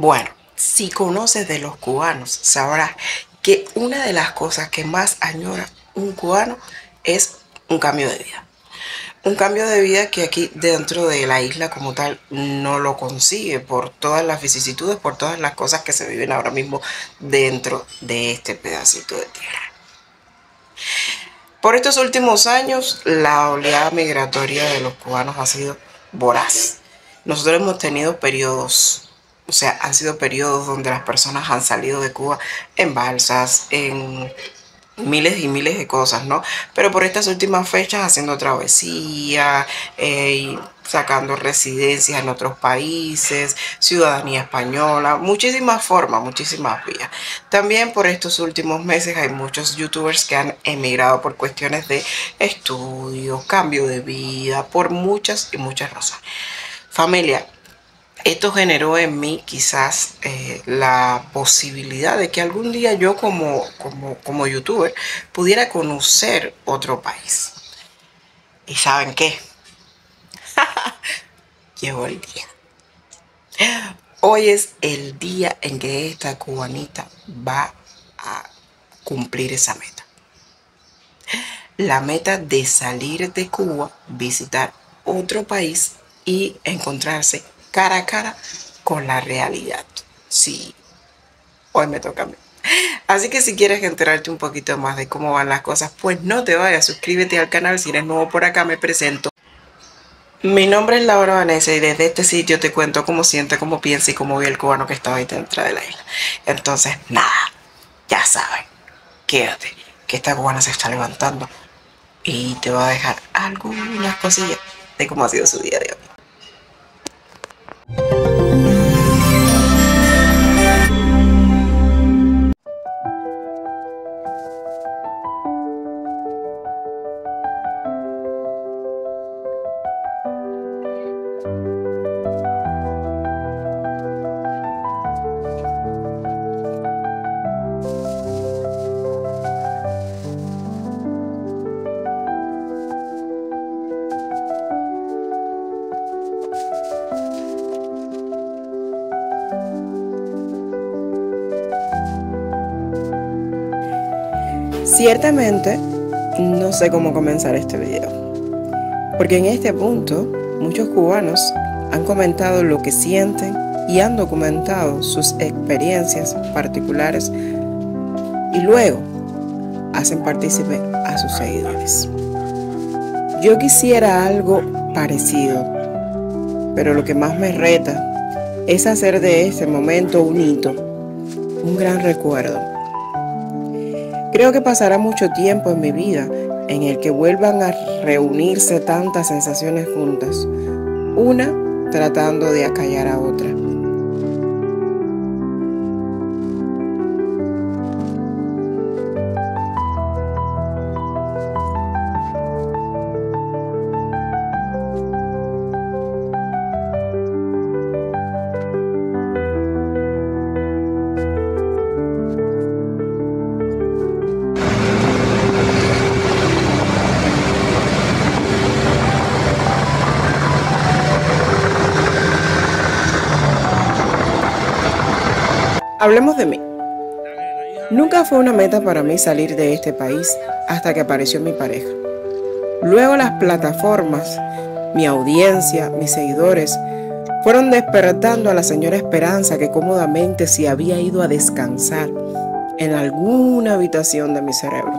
Bueno, si conoces de los cubanos, sabrás que una de las cosas que más añora un cubano es un cambio de vida. Un cambio de vida que aquí dentro de la isla como tal no lo consigue por todas las vicisitudes, por todas las cosas que se viven ahora mismo dentro de este pedacito de tierra. Por estos últimos años, la oleada migratoria de los cubanos ha sido voraz. Nosotros hemos tenido periodos o sea, han sido periodos donde las personas han salido de Cuba en balsas, en miles y miles de cosas, ¿no? Pero por estas últimas fechas haciendo travesía, eh, sacando residencias en otros países, ciudadanía española, muchísimas formas, muchísimas vías. También por estos últimos meses hay muchos youtubers que han emigrado por cuestiones de estudio, cambio de vida, por muchas y muchas razones. Familia, esto generó en mí quizás eh, la posibilidad de que algún día yo como, como, como youtuber pudiera conocer otro país. ¿Y saben qué? Llegó el día. Hoy es el día en que esta cubanita va a cumplir esa meta. La meta de salir de Cuba, visitar otro país y encontrarse cara a cara con la realidad. Sí, hoy me toca a mí. Así que si quieres enterarte un poquito más de cómo van las cosas, pues no te vayas, suscríbete al canal. Si eres nuevo por acá, me presento. Mi nombre es Laura Vanessa y desde este sitio te cuento cómo siente, cómo piensa y cómo ve el cubano que está ahí dentro de la isla. Entonces, nada, ya saben, quédate, que esta cubana se está levantando y te va a dejar algunas cosillas de cómo ha sido su día de hoy. Ciertamente, no sé cómo comenzar este video, porque en este punto muchos cubanos han comentado lo que sienten y han documentado sus experiencias particulares y luego hacen partícipe a sus seguidores. Yo quisiera algo parecido, pero lo que más me reta es hacer de este momento un hito, un gran recuerdo Creo que pasará mucho tiempo en mi vida en el que vuelvan a reunirse tantas sensaciones juntas, una tratando de acallar a otra. Hablemos de mí. Nunca fue una meta para mí salir de este país hasta que apareció mi pareja. Luego las plataformas, mi audiencia, mis seguidores, fueron despertando a la señora Esperanza que cómodamente se había ido a descansar en alguna habitación de mi cerebro.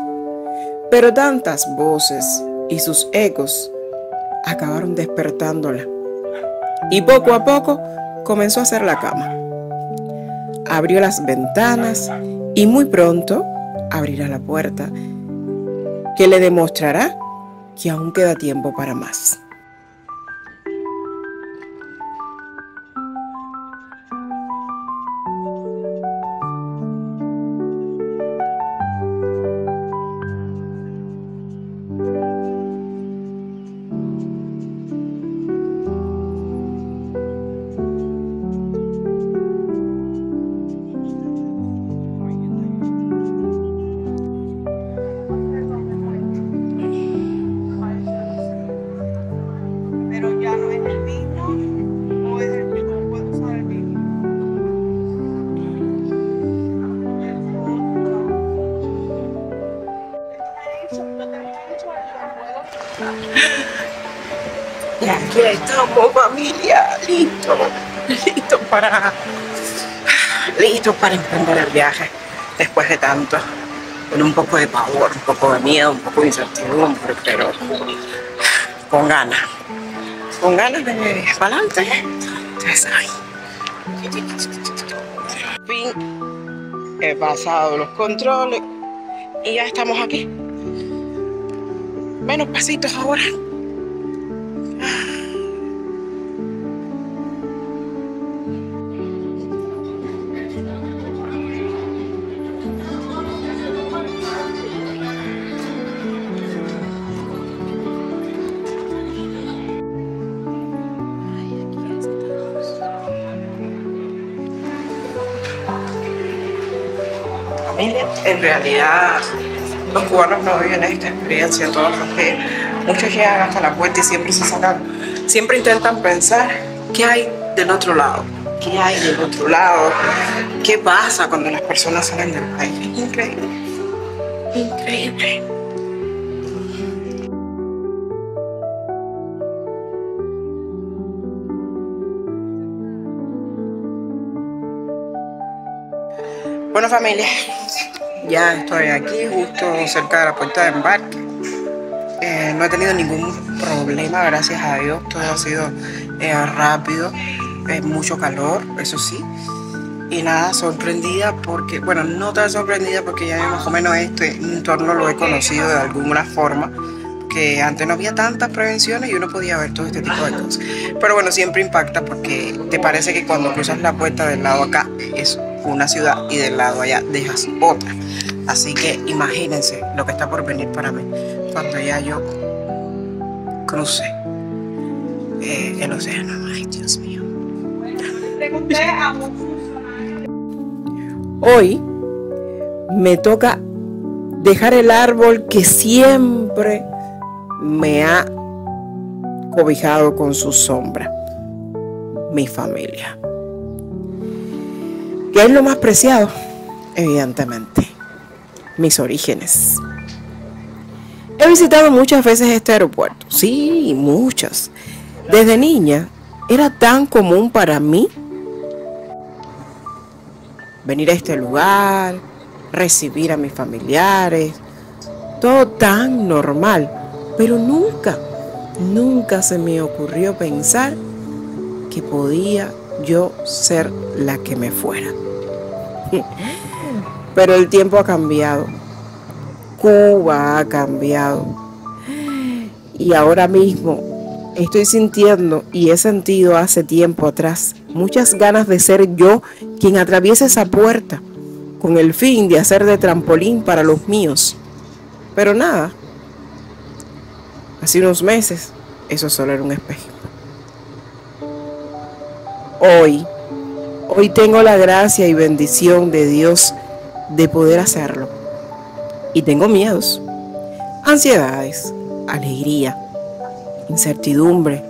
Pero tantas voces y sus ecos acabaron despertándola. Y poco a poco comenzó a hacer la cama abrió las ventanas y muy pronto abrirá la puerta que le demostrará que aún queda tiempo para más. Aquí estamos, familia, listo, listo para, listo para emprender el viaje después de tanto, con un poco de pavor, un poco de miedo, un poco de incertidumbre, pero con ganas, con ganas de para adelante. Ustedes Fin, he pasado los controles y ya estamos aquí. Menos pasitos ahora. en realidad los cubanos no viven esta experiencia, todos los que muchos llegan hasta la puerta y siempre se sacan, siempre intentan pensar qué hay del otro lado, qué hay del otro lado, qué pasa cuando las personas salen del país. Increíble, increíble. Bueno familia, ya estoy aquí justo cerca de la puerta de embarque. Eh, no he tenido ningún problema, gracias a Dios. Todo ha sido eh, rápido, mucho calor, eso sí. Y nada, sorprendida porque, bueno, no tan sorprendida porque ya más o menos este entorno lo he conocido de alguna forma que antes no había tantas prevenciones y uno podía ver todo este tipo de cosas. Pero bueno, siempre impacta porque te parece que cuando cruzas la puerta del lado acá es una ciudad y del lado allá dejas otra. Así que imagínense lo que está por venir para mí cuando ya yo cruce eh, el océano. Ay, Dios mío. Hoy me toca dejar el árbol que siempre me ha cobijado con su sombra, mi familia. ¿Qué es lo más preciado? Evidentemente, mis orígenes. He visitado muchas veces este aeropuerto, sí, muchas. Desde niña era tan común para mí venir a este lugar, recibir a mis familiares, todo tan normal, pero nunca, nunca se me ocurrió pensar que podía yo ser la que me fuera. Pero el tiempo ha cambiado. Cuba ha cambiado. Y ahora mismo estoy sintiendo y he sentido hace tiempo atrás muchas ganas de ser yo quien atraviese esa puerta con el fin de hacer de trampolín para los míos. Pero nada, hace unos meses eso solo era un espejo. Hoy, hoy tengo la gracia y bendición de Dios de poder hacerlo. Y tengo miedos, ansiedades, alegría, incertidumbre.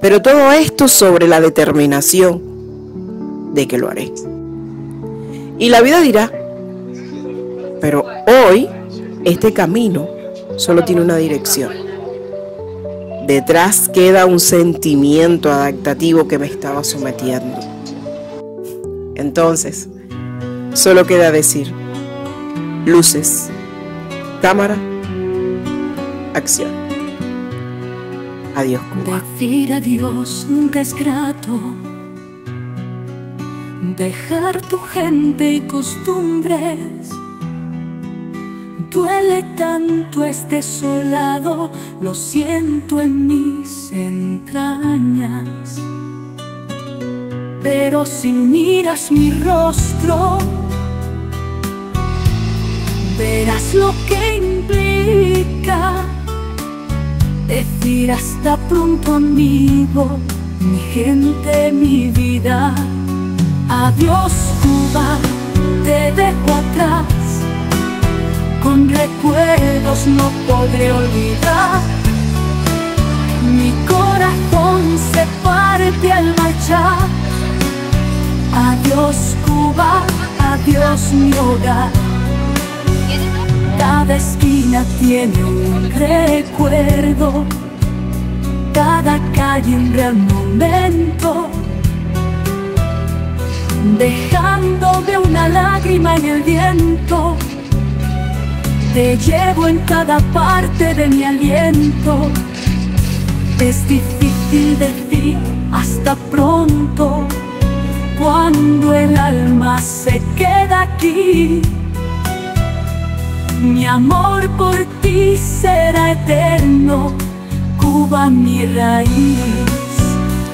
Pero todo esto sobre la determinación de que lo haré. Y la vida dirá, pero hoy este camino solo tiene una dirección. Detrás queda un sentimiento adaptativo que me estaba sometiendo. Entonces, solo queda decir, luces, cámara, acción. Adiós, Cuba. Decir adiós nunca es. Dejar tu gente y costumbres Duele tanto este desolado, lo siento en mis entrañas. Pero si miras mi rostro, verás lo que implica decir hasta pronto amigo, mi gente, mi vida. Adiós Cuba, te dejo atrás con recuerdos no podré olvidar. Mi corazón se parte al marchar. Adiós Cuba, adiós mi hogar. Cada esquina tiene un recuerdo cada calle un gran momento, dejándome una lágrima en el viento. Te llevo en cada parte de mi aliento. Es difícil decir hasta pronto se queda aquí. Mi amor por ti será eterno, Cuba mi raíz.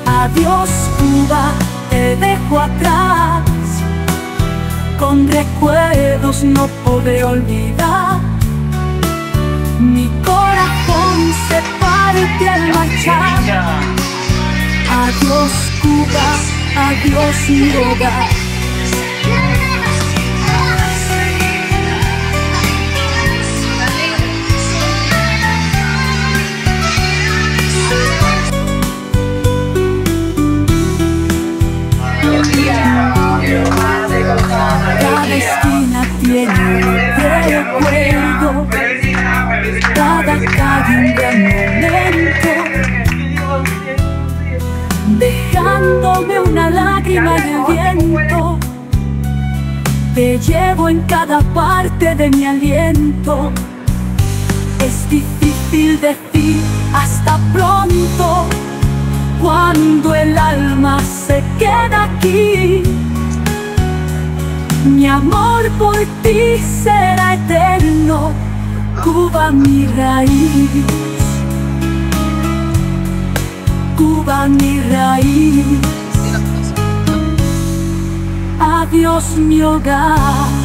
Adiós Cuba, te dejo atrás. Con recuerdos no podré olvidar. Mi corazón se parte al marchar. Adiós Cuba, adiós mi hogar. Dejándome una lágrima en el viento. Te llevo en cada parte de mi aliento. Es difícil decir hasta pronto cuando el alma se queda aquí. Mi amor por ti será eterno, Cuba mi raíz. Cuba mi raíz. Adiós mi hogar.